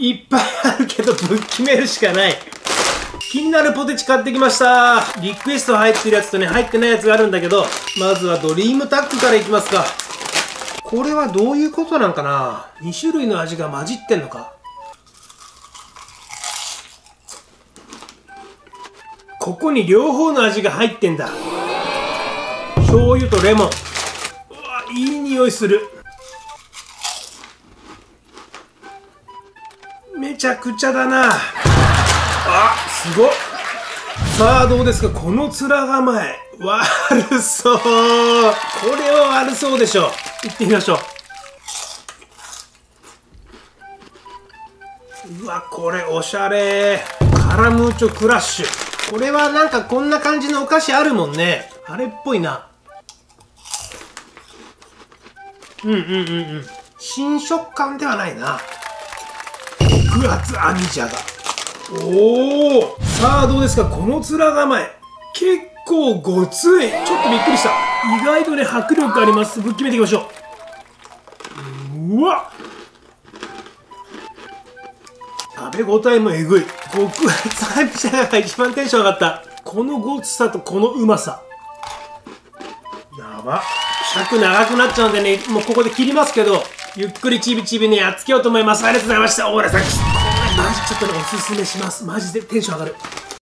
いっぱいあるけどぶっ決めるしかない。気になるポテチ買ってきました。リクエスト入ってるやつとね入ってないやつがあるんだけどまずはドリームタックからいきますか。これはどういうことなんかな？2種類の味が混じってんのか？ここに両方の味が入ってんだ。醤油とレモン。うわいい匂いする。ちゃくちゃだな。あすごっ。さあどうですか？この面構え。悪そう。これは悪そうでしょ行ってみましょう。うわこれおしゃれ。カラムーチョクラッシュ。これはなんかこんな感じのお菓子あるもんね。あれっぽいな。うんうんうんうん。新食感ではないな。極厚網じゃが。おおさあどうですか？この面構え。結構ごつい。ちょっとびっくりした。意外とね迫力あります。ぶっ決めていきましょう。うわ食べ応えもえぐい。極厚網じゃがが一番テンション上がった。このごつさとこのうまさ。やば。尺長くなっちゃうんでねもうここで切りますけど。ゆっくりちびちびねやっつけようと思います。ありがとうございました。オーラさん。これマジちょっとねおすすめします。マジでテンション上がる。